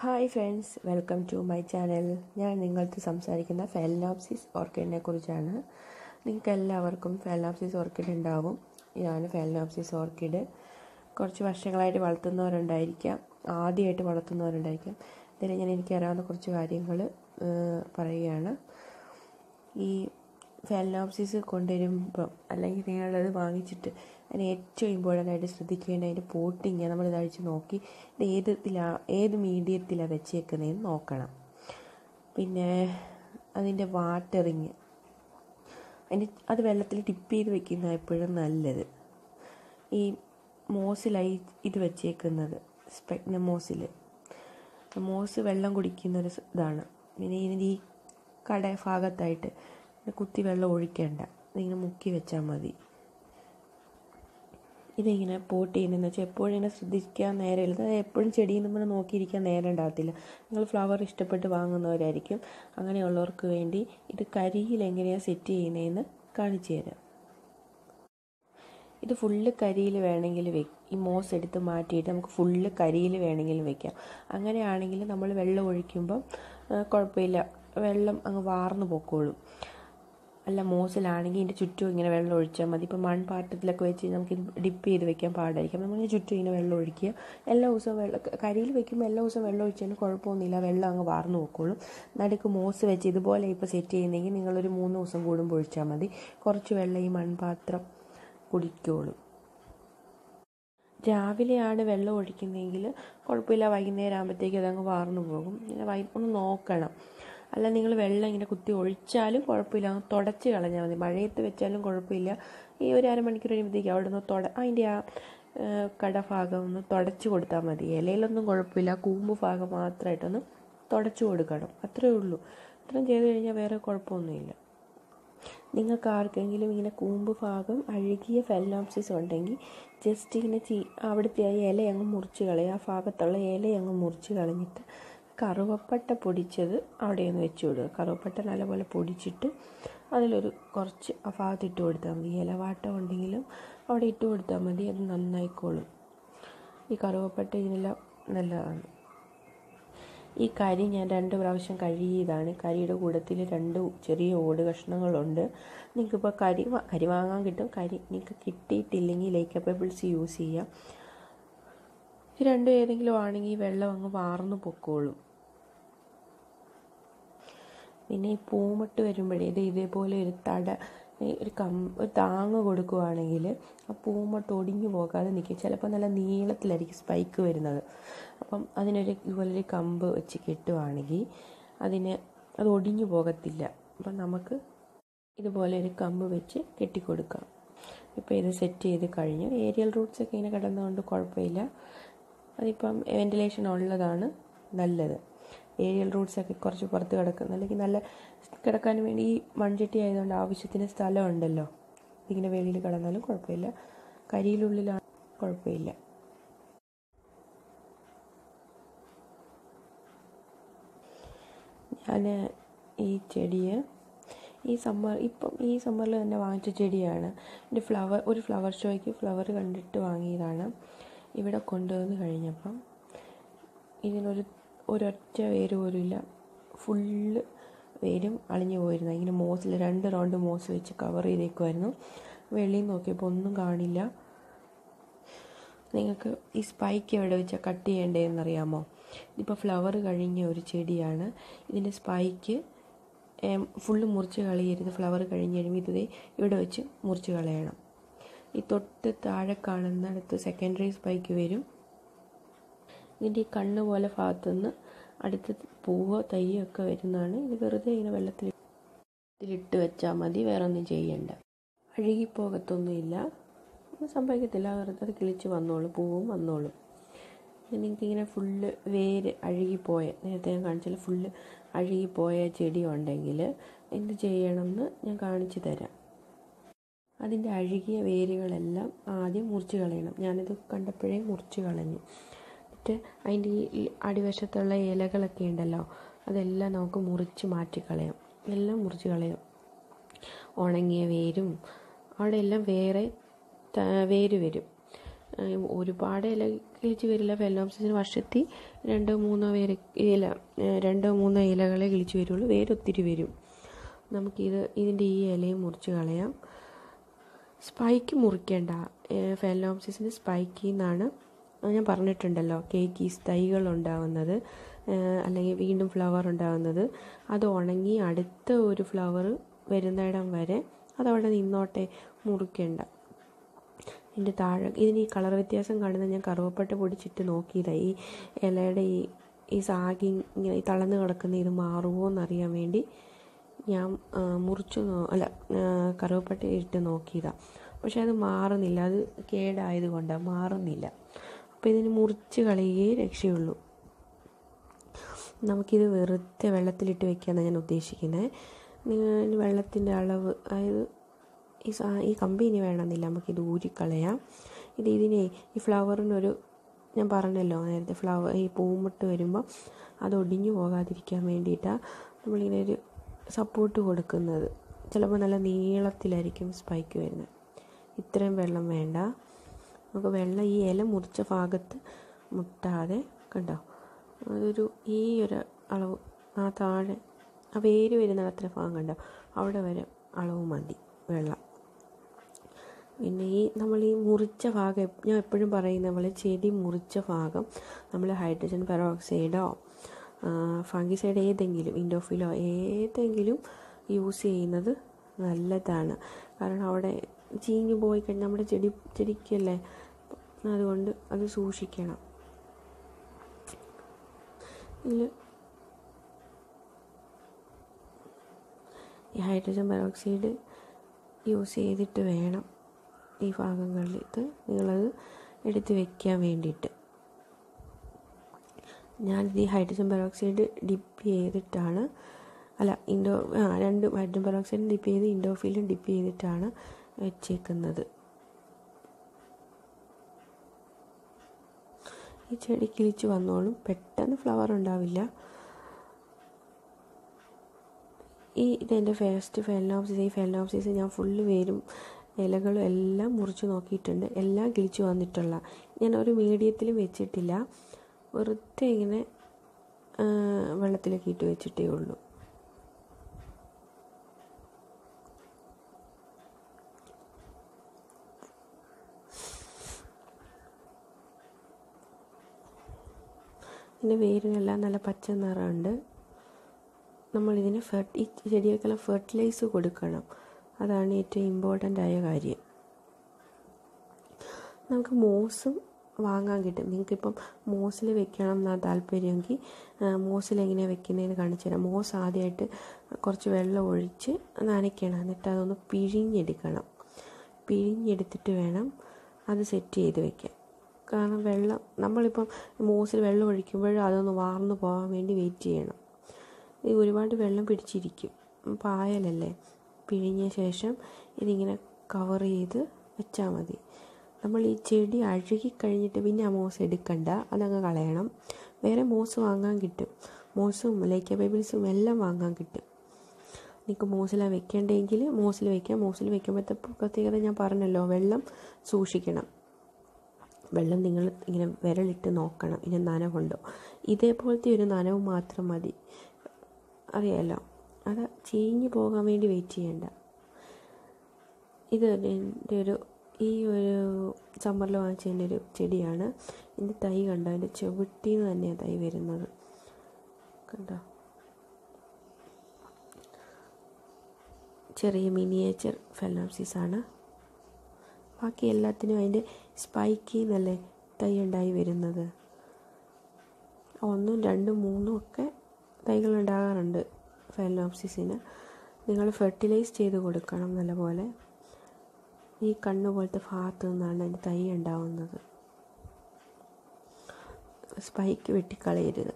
Hi friends welcome to my channel ഞാൻ നിങ്ങൾക്ക് സംസാരിക്കുന്ന ഫെലനോപ്സിസ് ഓർക്കിഡിനെ കുറിച്ചാണ്. നിങ്ങൾക്ക് എല്ലാവർക്കും ഫെലനോപ്സിസ് ഓർക്കിഡ് ഉണ്ടാവും. ഇതാണ് ഫെലനോപ്സിസ് ഓർക്കിഡ് കുറച്ച് വർഷങ്ങളായിട്ട് വളർത്തുന്നവരുണ്ടായിരിക്കാം. ആദ്യമായിട്ട് വളർത്തുന്നവരുണ്ടായിരിക്കാം. ഇതിൽ ഞാൻ എനിക്കറിയാവുന്ന കുറച്ച് കാര്യങ്ങൾ പറയുകയാണ്. ഈ ഫെലനോപ്സിസ് കൊണ്ടുവരുമ്പം അല്ലെങ്കിൽ നിങ്ങളത് വാങ്ങിച്ചിട്ട് അതിന് ഏറ്റവും ഇമ്പോർട്ടന്റ് ആയിട്ട് ശ്രദ്ധിക്കേണ്ട അതിന്റെ പോട്ടിങ് നമ്മൾ ഇതഴിച്ച് നോക്കി. ഇത് ഏത് ഇതിലാ ഏത് മീഡിയത്തിലാണ് വെച്ചേക്കുന്നതെന്ന് നോക്കണം. പിന്നെ അതിന്റെ വാട്ടറിങ്. അതിന്റെ അത് വെള്ളത്തിൽ ടിപ്പ് ചെയ്ത് വെക്കുന്ന എപ്പോഴും നല്ലത്. ഈ മോസിലായി ഇത് വെച്ചേക്കുന്നത് സ്പെക്ന മോസിൽ മോസ് വെള്ളം കുടിക്കുന്ന ഒരു ഇതാണ്. പിന്നെ ഇതിന്റെ ഈ കട ഭാഗത്തായിട്ട് കുത്തി വെള്ളം ഒഴിക്കേണ്ട. ഇതിങ്ങനെ മുക്കി വെച്ചാൽ മതി. ഇതിങ്ങനെ പോട്ട് ചെയ്യുന്നതെന്ന് വെച്ചാൽ എപ്പോഴും ഇങ്ങനെ ശ്രദ്ധിക്കാൻ നേരമില്ല അതായത് എപ്പോഴും ചെടിയിൽ നമ്മൾ നോക്കിയിരിക്കാൻ നേരം ഉണ്ടാകത്തില്ല. നിങ്ങൾ ഫ്ലവർ ഇഷ്ടപ്പെട്ട് വാങ്ങുന്നവരായിരിക്കും. അങ്ങനെയുള്ളവർക്ക് വേണ്ടി ഇത് കരിയിൽ എങ്ങനെയാണ് സെറ്റ് ചെയ്യുന്നതെന്ന് കാണിച്ചു തരാം. ഇത് ഫുള്ള് കരിയിൽ വേണമെങ്കിൽ വെ ഈ മോസ് എടുത്ത് മാറ്റിയിട്ട് നമുക്ക് ഫുള്ള് കരിയിൽ വേണമെങ്കിലും വെക്കാം. അങ്ങനെയാണെങ്കിൽ നമ്മൾ വെള്ളം ഒഴിക്കുമ്പം കുഴപ്പമില്ല. വെള്ളം അങ്ങ് വാർന്നു പൊക്കോളും. അല്ല മോസിലാണെങ്കിൽ ഇതിന്റെ ചുറ്റും ഇങ്ങനെ വെള്ളം ഒഴിച്ചാൽ മതി. ഇപ്പോൾ മൺപാത്രത്തിലൊക്കെ വെച്ച് നമുക്ക് ഡിപ്പ് ചെയ്ത് വെക്കാൻ പാടായിരിക്കും. നമ്മൾ ചുറ്റും ഇങ്ങനെ വെള്ളം ഒഴിക്കുക. എല്ലാ ദിവസവും വെള്ളം കരിയിൽ വെക്കുമ്പോൾ എല്ലാ ദിവസവും വെള്ളം ഒഴിച്ചാൽ കുഴപ്പമൊന്നുമില്ല. വെള്ളം അങ്ങ് വാർന്നു നോക്കുള്ളൂ നടുക്ക് മോസ് വെച്ച് ഇതുപോലെ ഇപ്പോൾ സെറ്റ് ചെയ്യുന്നെങ്കിൽ നിങ്ങളൊരു മൂന്ന് ദിവസം കൂടുമ്പോൾ ഒഴിച്ചാൽ മതി. കുറച്ച് വെള്ളം ഈ മൺപാത്രം കുടിക്കുള്ളൂ രാവിലെയാണ് വെള്ളം ഒഴിക്കുന്നതെങ്കിൽ കുഴപ്പമില്ല. വൈകുന്നേരം ആകുമ്പോഴത്തേക്ക് അതങ്ങ് വാർന്നു പോകും. ഇങ്ങനെ വൈ ഒന്ന് നോക്കണം. അല്ല നിങ്ങൾ വെള്ളം ഇങ്ങനെ കുത്തി ഒഴിച്ചാലും കുഴപ്പമില്ല. തുടച്ച് കളഞ്ഞാൽ മതി. മഴയത്ത് വെച്ചാലും കുഴപ്പമില്ല. ഈ ഒരു അരമണിക്കൂർ കഴിയുമ്പോഴത്തേക്ക് അവിടെ നിന്ന് തുട അതിന്റെ ആ കടഭാഗം ഒന്ന് തുടച്ച് കൊടുത്താൽ മതി. ഇലയിലൊന്നും കുഴപ്പമില്ല. കൂമ്പ് ഭാഗം മാത്രമായിട്ടൊന്ന് തുടച്ചു കൊടുക്കണം. അത്രേ ഉള്ളൂ. ഇത്രയും ചെയ്ത് കഴിഞ്ഞാൽ വേറെ കുഴപ്പമൊന്നുമില്ല. നിങ്ങൾക്ക് ആർക്കെങ്കിലും ഇങ്ങനെ കൂമ്പ് ഭാഗം അഴുകിയ ഫെല്ലോപ്സിസ് ഉണ്ടെങ്കിൽ ജസ്റ്റ് ഇങ്ങനെ ചീ അവിടുത്തെ ആ ഇല അങ്ങ് മുറിച്ച് കളയുക. ആ ഭാഗത്തുള്ള ഇല അങ്ങ് മുറിച്ച് കളഞ്ഞിട്ട് കറുവപ്പട്ട പൊടിച്ചത് അവിടെ ഒന്ന് വെച്ച് വിടുക കറുവപ്പട്ട നല്ലപോലെ പൊടിച്ചിട്ട് അതിലൊരു കുറച്ച് ആ ഭാഗത്ത് ഇട്ട് കൊടുത്താൽ മതി. ഇലവാട്ടം ഉണ്ടെങ്കിലും അവിടെ ഇട്ട് കൊടുത്താൽ മതി. അത് നന്നായിക്കോളും. ഈ കറുവപ്പട്ട ഇതിനെല്ലാം നല്ലതാണ്. ഈ കരി ഞാൻ രണ്ട് പ്രാവശ്യം കഴുകിയതാണ്. കരിയുടെ കൂടത്തിൽ രണ്ട് ചെറിയ ഓട് കഷ്ണങ്ങളുണ്ട്. നിങ്ങൾക്കിപ്പോൾ കരി കരി വാങ്ങാൻ കിട്ടും. കരി നിങ്ങൾക്ക് കിട്ടിയിട്ടില്ലെങ്കിൽ ലേക്ക് യൂസ് ചെയ്യാം. രണ്ടും ഏതെങ്കിലും ആണെങ്കിൽ വെള്ളം അങ്ങ് വാർന്നു പൊക്കോളും. പിന്നെ ഈ പൂമട്ട് വരുമ്പോഴേ ഇത് ഇതേപോലെ ഒരു തട ഒരു കം ഒരു താങ്ങ് കൊടുക്കുവാണെങ്കിൽ ആ പൂമൊട്ട് ഒടിഞ്ഞു പോകാതെ നിൽക്കും. ചിലപ്പോൾ നല്ല നീളത്തിലായിരിക്കും സ്പൈക്ക് വരുന്നത്. അപ്പം അതിനൊരു ഇതുപോലൊരു കമ്പ് വെച്ച് കെട്ടുവാണെങ്കിൽ അതിന് അത് ഒടിഞ്ഞു പോകത്തില്ല. അപ്പം നമുക്ക് ഇതുപോലെ ഒരു കമ്പ് വെച്ച് കെട്ടിക്കൊടുക്കാം. ഇപ്പോൾ ഇത് സെറ്റ് ചെയ്ത് കഴിഞ്ഞു. ഏരിയൽ റൂട്ട്സൊക്കെ ഇങ്ങനെ കിടന്നുകൊണ്ട് കുഴപ്പമില്ല. അതിപ്പം വെന്റിലേഷൻ ഉള്ളതാണ് നല്ലത്. ഏരിയൽ റൂട്ട്സൊക്കെ കുറച്ച് പുറത്ത് കിടക്കുന്നു. അല്ലെങ്കിൽ നല്ല കിടക്കാൻ വേണ്ടി ഈ മൺചട്ടി ആയതുകൊണ്ട് ആവശ്യത്തിന് സ്ഥലം ഉണ്ടല്ലോ ഇങ്ങനെ വെളിയിൽ കിടന്നാലും കുഴപ്പമില്ല. കരിയിലുള്ളിലാണ് കുഴപ്പമില്ല. ഞാൻ ഈ ചെടിയെ ഈ സമ്മർ ഇപ്പം ഈ സമ്മറിൽ തന്നെ വാങ്ങിച്ച ചെടിയാണ്. എന്റെ ഫ്ലവർ ഒരു ഫ്ലവർ ഷോയ്ക്ക് ഫ്ലവർ കണ്ടിട്ട് വാങ്ങിയതാണ്. ഇവിടെ കൊണ്ടുവന്ന് കഴിഞ്ഞപ്പം ഇതിനൊരു ഒരൊറ്റ വേര് പോലും ഇല്ല. ഫുള്ള് വേരും അളിഞ്ഞു പോയിരുന്നു. ഇങ്ങനെ മോസിൽ രണ്ട് റൗണ്ട് മോസ് വെച്ച് കവർ ചെയ്തേക്കുമായിരുന്നു വെളിയിൽ നോക്കിയപ്പോൾ ഒന്നും കാണില്ല. നിങ്ങൾക്ക് ഈ സ്പൈക്ക് എവിടെ വെച്ചാൽ കട്ട് ചെയ്യേണ്ടതെന്നറിയാമോ ഇതിപ്പോൾ ഫ്ലവർ കഴിഞ്ഞ ഒരു ചെടിയാണ്. ഇതിന്റെ സ്പൈക്ക് ഫുള്ള് മുറിച്ച് കളയരുത്. ഫ്ലവർ കഴിഞ്ഞ് കഴിയുമ്പോൾ ഇത് ഇവിടെ വെച്ച് മുറിച്ച് കളയണം. ഈ തൊട്ട് താഴെ കാണുന്നിടത്ത് സെക്കൻഡറി സ്പൈക്ക് വരും. ഇതിന്റെ ഈ കണ്ണ് പോലെ ഭാഗത്തുനിന്ന് അടുത്ത് പൂവോ തയ്യോ ഒക്കെ വരുന്നതാണ്. ഇത് വെറുതെ ഇങ്ങനെ വെള്ളത്തിൽ ഇതിലിട്ട് വെച്ചാൽ മതി വേറെ ഒന്നും ചെയ്യണ്ട. അഴുകിപ്പോകത്തൊന്നുമില്ല. സംഭവിക്കത്തില്ല. വെറുതെ അത് കിളിച്ച് വന്നോളും പൂവും വന്നോളും. നിങ്ങൾക്ക് ഇങ്ങനെ ഫുള്ള് വേര് അഴുകിപ്പോയ നേരത്തെ ഞാൻ കാണിച്ചാൽ ഫുള്ള് അഴുകിപ്പോയ ചെടി ഉണ്ടെങ്കിൽ എന്ത് ചെയ്യണമെന്ന് ഞാൻ കാണിച്ചു തരാം. അതിന്റെ അഴുകിയ വേരുകളെല്ലാം ആദ്യം മുറിച്ച് കളയണം. ഞാനിത് കണ്ടപ്പോഴേ മുറിച്ച് കളഞ്ഞു. എന്നിട്ട് അതിന്റെ ഈ അടിവശത്തുള്ള ഇലകളൊക്കെ ഉണ്ടല്ലോ അതെല്ലാം നമുക്ക് മുറിച്ച് മാറ്റിക്കളയാം എല്ലാം മുറിച്ച് കളയാം. ഉണങ്ങിയ വേരും അവിടെ എല്ലാം വേറെ വേര് വരും. ഒരുപാട് ഇല കിളിച്ച് വരില്ല. ഫെലോപ്സിസിന് വർഷത്തിൽ രണ്ടോ മൂന്നോ വേര് ഇല രണ്ടോ മൂന്നോ ഇലകളെ കിളിച്ച് വരുള്ളൂ. വേരൊത്തിരി വരും. നമുക്കിത് ഇതിന്റെ ഈ ഇലയും മുറിച്ച് കളയാം. സ്പൈക്ക് മുറിക്കേണ്ട ഫെലോപ്സിസിന് സ്പൈക്കിൽ നിന്നാണ് ഞാൻ പറഞ്ഞിട്ടുണ്ടല്ലോ കേക്കീസ് തൈകൾ ഉണ്ടാവുന്നത് അല്ലെങ്കിൽ വീണ്ടും ഫ്ലവർ ഉണ്ടാവുന്നത്. അത് ഉണങ്ങി അടുത്ത ഒരു ഫ്ലവർ വരുന്നിടം വരെ അതവിടെ നിന്നോട്ടെ മുറിക്കേണ്ട. ഇതിന്റെ താഴെ ഇതിന് ഈ കളർ വ്യത്യാസം കാണുന്നത് ഞാൻ കറുവപ്പട്ട പൊടിച്ചിട്ട് നോക്കിയതാണ് ഈ ഇലയുടെ ഈ ഈ സാഗി ഇങ്ങനെ ഈ തളർന്ന് കിടക്കുന്ന ഇത് മാറുമോ എന്നറിയാൻ വേണ്ടി ഞാൻ മുറിച്ചു അല്ല കറുവപ്പട്ട ഇട്ട് നോക്കിയതാണ് പക്ഷെ അത് മാറുന്നില്ല അത് കേടായത് കൊണ്ടാണ് മാറുന്നില്ല. അപ്പോൾ ഇതിന് മുറിച്ച് കളയുകയേ രക്ഷയുള്ളൂ. നമുക്കിത് വെറുതെ വെള്ളത്തിലിട്ട് വെക്കാനാണ് ഞാൻ ഉദ്ദേശിക്കുന്നത് നിങ്ങൾ വെള്ളത്തിന്റെ അളവ് അതായത് ഈ സാ ഈ കമ്പി ഇനി വേണമെന്നില്ല. നമുക്കിത് ഊരിക്കളയാം ഇത് ഇതിനെ ഈ ഫ്ലവറിനൊരു ഞാൻ പറഞ്ഞല്ലോ നേരത്തെ ഫ്ലവർ ഈ പൂമുട്ട് വരുമ്പോൾ അത് ഒടിഞ്ഞു പോകാതിരിക്കാൻ വേണ്ടിയിട്ടാണ് നമ്മളിങ്ങനെ ഒരു സപ്പോർട്ട് കൊടുക്കുന്നത്. ചിലപ്പോൾ നല്ല നീളത്തിലായിരിക്കും സ്പൈക്ക് വരുന്നത്. ഇത്രയും വെള്ളം വേണ്ട. നമുക്ക് വെള്ളം ഈ ഇല മുറിച്ച ഭാഗത്ത് മുട്ടാതെ കണ്ടോ? അതൊരു ഈ ഒരു അളവ് ആ താഴെ ആ വേര് വരുന്ന അത്ര ഭാഗം കണ്ടോ? അവിടെ വരെ അളവ് മതി വെള്ളം. പിന്നെ ഈ നമ്മൾ ഈ മുറിച്ച ഭാഗം ഞാൻ എപ്പോഴും പറയുന്ന പോലെ ചെടി മുറിച്ച ഭാഗം നമ്മൾ ഹൈഡ്രജൻ പെറോക്സൈഡോ ഫംഗിസൈഡ് ഏതെങ്കിലും ഇൻഡോഫിലോ ഏതെങ്കിലും യൂസ് ചെയ്യുന്നത് നല്ലതാണ്. കാരണം അവിടെ ചീഞ്ഞു പോയി കഴിഞ്ഞാൽ നമ്മുടെ ചെടി ചെടിക്കല്ലേ? അതുകൊണ്ട് അത് സൂക്ഷിക്കണം. ഇതിൽ ഈ ഹൈഡ്രജൻ പെറോക്സൈഡ് യൂസ് ചെയ്തിട്ട് വേണം ഈ ഭാഗങ്ങളിൽ ഇത് നിങ്ങളത് എടുത്ത് വെക്കാൻ വേണ്ടിയിട്ട്. ഞാനിത് ഈ ഹൈഡ്രജൻ പെറോക്സൈഡ് ഡിപ്പ് ചെയ്തിട്ടാണ് അല്ല ഇൻഡോ ആ രണ്ട് ഹൈഡ്രജൻ പെറോക്സൈഡ് ഡിപ്പ് ചെയ്ത് ഇൻഡോഫിലും ഡിപ്പ് ചെയ്തിട്ടാണ് വെച്ചേക്കുന്നത്. ഈ ചെടി കിളിച്ച് വന്നോളും. പെട്ടെന്ന് ഫ്ലവർ ഉണ്ടാവില്ല. ഈ ഇതെന്റെ ഫസ്റ്റ് ഫെലനോപ്സിസ് ഈ ഫെലനോപ്സിസ് ഞാൻ ഫുള്ള് വേരും. ഇലകളും എല്ലാം മുറിച്ച് നോക്കിയിട്ടുണ്ട്. എല്ലാം കിളിച്ച് വന്നിട്ടുള്ള. ഞാൻ ഒരു മീഡിയത്തിലും വെച്ചിട്ടില്ല. വെറുതെ ഇങ്ങനെ വെള്ളത്തിലൊക്കെ ഇട്ട് വെച്ചിട്ടേ ഉള്ളൂ. ഇതിന്റെ വേരിനെല്ലാം നല്ല പച്ച നിറമുണ്ട്. നമ്മളിതിന് ഫെർട്ട് ഈ ചെടികൾക്കെല്ലാം ഫെർട്ടിലൈസ് കൊടുക്കണം. അതാണ് ഏറ്റവും ഇമ്പോർട്ടന്റ് ആയ കാര്യം. നമുക്ക് മോസും വാങ്ങാൻ കിട്ടും. നിങ്ങൾക്കിപ്പം മോസിൽ വെക്കണം എന്നാണ് താല്പര്യമെങ്കിൽ മോസിൽ എങ്ങനെയാണ് വെക്കുന്നതെന്ന് കാണിച്ചു തരാം. മോസ് ആദ്യമായിട്ട് കുറച്ച് വെള്ളം ഒഴിച്ച് നനയ്ക്കണം. എന്നിട്ട് അതൊന്ന് പിഴിഞ്ഞെടുക്കണം. പിഴിഞ്ഞെടുത്തിട്ട് വേണം അത് സെറ്റ് ചെയ്ത് വെക്കാൻ. കാരണം വെള്ളം നമ്മളിപ്പം മോസിൽ വെള്ളം ഒഴിക്കുമ്പോൾ അതൊന്ന് വാർന്നു പോകാൻ വേണ്ടി വെയിറ്റ് ചെയ്യണം. ഇത് ഒരുപാട് വെള്ളം പിടിച്ചിരിക്കും. പായലല്ലേ? പിഴിഞ്ഞ ശേഷം ഇതിങ്ങനെ കവർ ചെയ്ത് വെച്ചാൽ മതി. നമ്മൾ ഈ ചെടി അഴുകി കഴിഞ്ഞിട്ട് പിന്നെ ആ മോസ് എടുക്കണ്ട. അതങ്ങ് കളയണം. വേറെ മോസ് വാങ്ങാൻ കിട്ടും. മോസും ലൈക്ക ബേബിൾസും എല്ലാം വാങ്ങാൻ കിട്ടും. നിങ്ങൾക്ക് മോസിലാണ് വെക്കേണ്ടതെങ്കിൽ മോസിൽ വെക്കാം. മോസിൽ വെക്കുമ്പോഴത്തെ പ്രത്യേകത ഞാൻ പറഞ്ഞല്ലോ. വെള്ളം സൂക്ഷിക്കണം. വെള്ളം നിങ്ങൾ ഇങ്ങനെ വിരലിട്ട് നോക്കണം ഇങ്ങനെ നനവുണ്ടോ? ഇതേപോലത്തെ ഒരു നനവ് മാത്രം മതി. അറിയാലോ? അത് ചീഞ്ഞു പോകാൻ വേണ്ടി വെയിറ്റ് ചെയ്യണ്ട. ഇത് എന്റെ ഒരു ഈ ഒരു സമ്മറിൽ വാങ്ങിച്ചതിന്റെ ഒരു ചെടിയാണ്. ഇതിന്റെ തൈ കണ്ടോ? അതിന്റെ ചുവട്ടിൽ നിന്ന് തന്നെയാണ് തൈ വരുന്നത്. കണ്ടോ? ചെറിയ മിനിയേച്ചർ ഫെലോസിസ് ആണ്. ബാക്കി എല്ലാത്തിനും അതിന്റെ സ്പൈക്കിൽ നിന്നല്ലേ തൈ ഉണ്ടായി വരുന്നത്. ഒന്നും രണ്ടും മൂന്നും ഒക്കെ തൈകൾ ഉണ്ടാകാറുണ്ട് ഫെലോപ്സിസിന്. നിങ്ങൾ ഫെർട്ടിലൈസ് ചെയ്ത് കൊടുക്കണം നല്ലപോലെ ഈ കണ്ണ് പോലത്തെ ഭാഗത്തു നിന്നാണ് അതിന്റെ തൈ ഉണ്ടാവുന്നത്. സ്പൈക്ക് വെട്ടിക്കളയരുത്.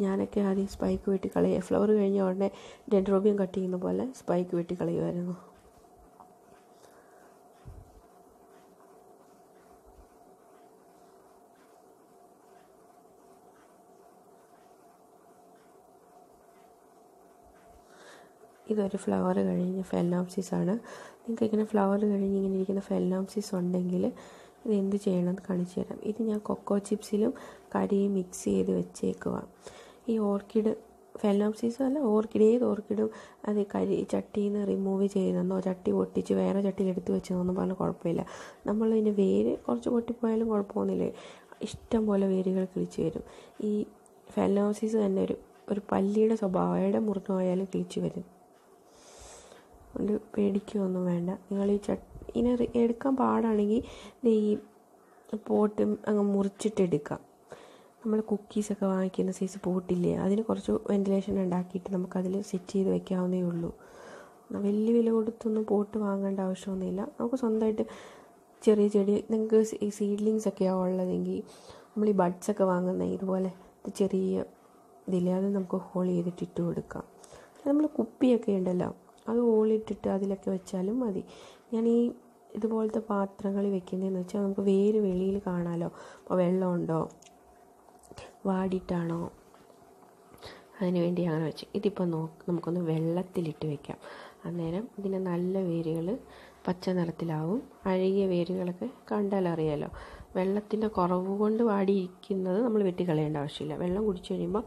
ഞാനൊക്കെ ആദ്യം സ്പൈക്ക് വെട്ടിക്കളയുക. ഫ്ലവർ കഴിഞ്ഞ ഉടനെ ഡെൻഡ്രോബിയം കട്ട് ചെയ്യുന്ന പോലെ സ്പൈക്ക് വെട്ടിക്കളയുമായിരുന്നു ഇതൊരു ഫ്ലവർ കഴിഞ്ഞ ഫെലോപ്സിസ് ആണ്. നിങ്ങൾക്ക് ഇങ്ങനെ ഫ്ലവർ കഴിഞ്ഞ് ഇങ്ങനെ ഇരിക്കുന്ന ഫെലോപ്സിസ് ഉണ്ടെങ്കിൽ ഇത് എന്ത് ചെയ്യണമെന്ന് കാണിച്ചു തരാം. ഇത് ഞാൻ കൊക്കോ ചിപ്സിലും കടിയും മിക്സ് ചെയ്ത് വെച്ചേക്കുക ഈ ഓർക്കിഡ് ഫെലോപ്സിസും അല്ല ഓർക്കിഡ് ഏത് ഓർക്കിഡും അത് കരി ചട്ടിയിൽ നിന്ന് റിമൂവ് ചെയ്തെന്നോ ചട്ടി പൊട്ടിച്ച് വേറെ ചട്ടിയിൽ എടുത്ത് വെച്ചതെന്നൊന്നും പറഞ്ഞാൽ കുഴപ്പമില്ല. നമ്മൾ ഇതിന്റെ വേര് കുറച്ച് പൊട്ടിപ്പോയാലും കുഴപ്പമൊന്നുമില്ല. ഇഷ്ടം പോലെ വേരുകൾ കിളിച്ച് വരും. ഈ ഫെലോംസീസ് തന്നെ ഒരു ഒരു പല്ലിയുടെ സ്വഭാവം എവിടെ മുറിഞ്ഞു പോയാലും കിളിച്ച് വരും. അതുകൊണ്ട് പേടിക്കുകയൊന്നും വേണ്ട. നിങ്ങൾ ഈ ചട്ടി ഇനി എടുക്കാൻ പാടാണെങ്കിൽ ഈ പോട്ട് അങ്ങ് മുറിച്ചിട്ടെടുക്കാം നമ്മൾ കുക്കീസൊക്കെ വാങ്ങിക്കുന്ന സൈസ് പോട്ടില്ലേ അതിന് കുറച്ച് വെന്റിലേഷൻ ഉണ്ടാക്കിയിട്ട് നമുക്കതിൽ സെറ്റ് ചെയ്ത് വെക്കാവുന്നേ ഉള്ളൂ. വലിയ വില കൊടുത്തൊന്നും പോട്ട് വാങ്ങേണ്ട ആവശ്യമൊന്നുമില്ല. നമുക്ക് സ്വന്തമായിട്ട് ചെറിയ ചെടി നിങ്ങൾക്ക് ഈ സീഡ്ലിങ്സ് ഒക്കെയാണ് ഉള്ളതെങ്കിൽ നമ്മൾ ഈ ബഡ്സൊക്കെ വാങ്ങുന്ന ഇതുപോലെ ഇത് ചെറിയ ഇതില്ലേ അത് നമുക്ക് ഹോൾ ചെയ്തിട്ട് ഇട്ട് കൊടുക്കാം. നമ്മൾ കുപ്പിയൊക്കെ ഉണ്ടല്ലോ അത് ഓളിട്ടിട്ട് അതിലൊക്കെ വെച്ചാലും മതി. ഞാൻ ഈ ഇതുപോലത്തെ പാത്രങ്ങളിൽ വെക്കുന്നതെന്ന് വെച്ചാൽ നമുക്ക് വേര് വെളിയിൽ കാണാമല്ലോ അപ്പോൾ വെള്ളമുണ്ടോ? വാടിയിട്ടാണോ? അതിന് വേണ്ടി അങ്ങനെ വെച്ച്. ഇതിപ്പോൾ നോ നമുക്കൊന്ന് വെള്ളത്തിലിട്ട് വെക്കാം. അന്നേരം ഇതിന് നല്ല വേരുകൾ പച്ച നിറത്തിലാവും. അഴുകിയ വേരുകളൊക്കെ കണ്ടാൽ അറിയാലോ വെള്ളത്തിന്റെ കുറവ് കൊണ്ട് വാടിയിരിക്കുന്നത് നമ്മൾ വെട്ടിക്കളയേണ്ട ആവശ്യമില്ല. വെള്ളം കുടിച്ചു കഴിയുമ്പോൾ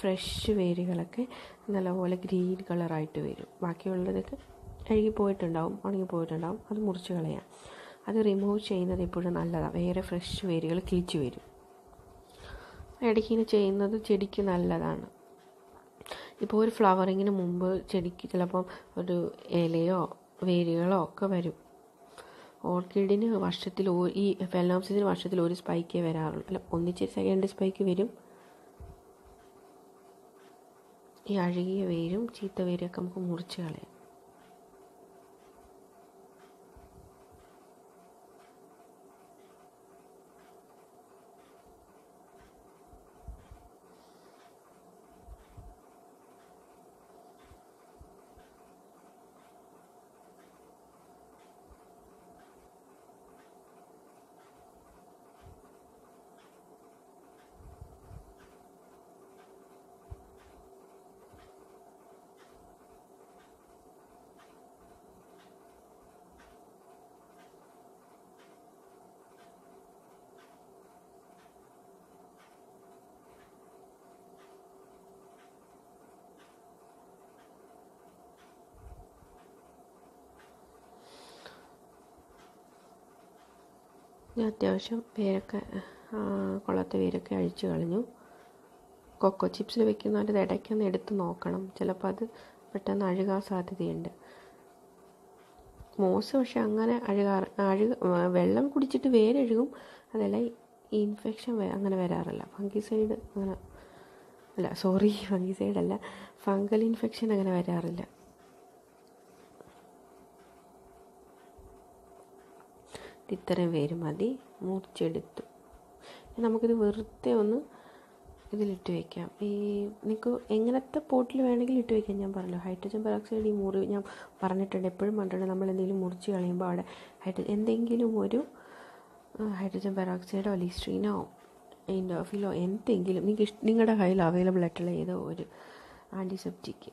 ഫ്രഷ് വേരുകളൊക്കെ നല്ലപോലെ ഗ്രീൻ കളറായിട്ട് വരും. ബാക്കിയുള്ളതൊക്കെ അഴുകി പോയിട്ടുണ്ടാവും ഉണങ്ങി പോയിട്ടുണ്ടാവും. അത് മുറിച്ച് കളയാം. അത് റിമൂവ് ചെയ്യുന്നത് എപ്പോഴും നല്ലതാണ് വേറെ ഫ്രഷ് വേരുകൾ കിളിച്ചു വരും. ഇടയ്ക്കിങ്ങനെ ചെയ്യുന്നത് ചെടിക്ക് നല്ലതാണ്. ഇപ്പോൾ ഒരു ഫ്ലവറിങ്ങിന് മുമ്പ് ചെടിക്ക് ചിലപ്പം ഒരു ഇലയോ വേരുകളോ ഒക്കെ വരും. ഓർക്കിഡിന് വർഷത്തിൽ ഈ ഫെലോംസിന് വർഷത്തിൽ ഒരു സ്പൈക്കേ വരാറുള്ളൂ. അല്ല ഒന്നിച്ച് സെക്കൻഡ് സ്പൈക്ക് വരും. ഈ അഴുകിയ വേരും ചീത്ത വേരൊക്കെ നമുക്ക് മുറിച്ച് കളയാം. അത്യാവശ്യം പേരൊക്കെ കൊള്ളാത്ത പേരൊക്കെ അഴിച്ചു കളഞ്ഞു. കൊക്കോ ചിപ്സിൽ വെക്കുന്നവരത് ഇടയ്ക്കൊന്ന് എടുത്ത് നോക്കണം. ചിലപ്പോൾ അത് പെട്ടെന്ന് അഴുകാൻ സാധ്യതയുണ്ട്. മോസ് പക്ഷെ അങ്ങനെ അഴുകാറ് അഴുക വെള്ളം കുടിച്ചിട്ട് വേരഴുകും. അതല്ല ഈ ഇൻഫെക്ഷൻ അങ്ങനെ വരാറില്ല. ഫംഗിസൈഡ് അങ്ങനെ അല്ല സോറി ഫംഗിസൈഡ് അല്ല. ഫംഗൽ ഇൻഫെക്ഷൻ അങ്ങനെ വരാറില്ല. ഇത്രയും പേര് മതി. മുറിച്ചെടുത്തു ഇനി നമുക്കിത് വെറുതെ ഒന്ന് ഇതിലിട്ട് വയ്ക്കാം ഈ നിങ്ങൾക്ക് എങ്ങനത്തെ പോട്ടിൽ വേണമെങ്കിലും ഇട്ട് വെക്കാം. ഞാൻ പറഞ്ഞല്ലോ ഹൈഡ്രജൻ പെറോക്സൈഡ് ഈ മുറി ഞാൻ പറഞ്ഞിട്ടുണ്ട് എപ്പോഴും പറഞ്ഞിട്ടുണ്ട്. നമ്മൾ എന്തെങ്കിലും മുറിച്ച് കളയുമ്പോൾ അവിടെ ഹൈഡ്രജൻ എന്തെങ്കിലും ഒരു ഹൈഡ്രജൻ പെറോക്സൈഡോ ലിസ്ട്രീനോ ഇൻഡോഫിലോ എന്തെങ്കിലും നിങ്ങൾക്ക് നിങ്ങളുടെ കയ്യിൽ അവൈലബിൾ ആയിട്ടുള്ള ഏതോ ഒരു ആന്റിസെപ്റ്റിക്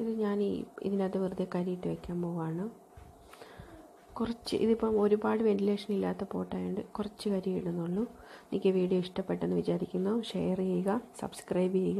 ഇത് ഞാൻ ഈ ഇതിനകത്ത് വെറുതെ കരിയിട്ട് വെക്കാൻ പോവാണ്. കുറച്ച് ഇതിപ്പം ഒരുപാട് വെന്റിലേഷൻ ഇല്ലാത്ത പോട്ടായതുകൊണ്ട് കുറച്ച് കരി ഇടുന്നുള്ളൂ. എനിക്ക് വീഡിയോ ഇഷ്ടപ്പെട്ടെന്ന് വിചാരിക്കുന്നു. ഷെയർ ചെയ്യുക സബ്സ്ക്രൈബ് ചെയ്യുക.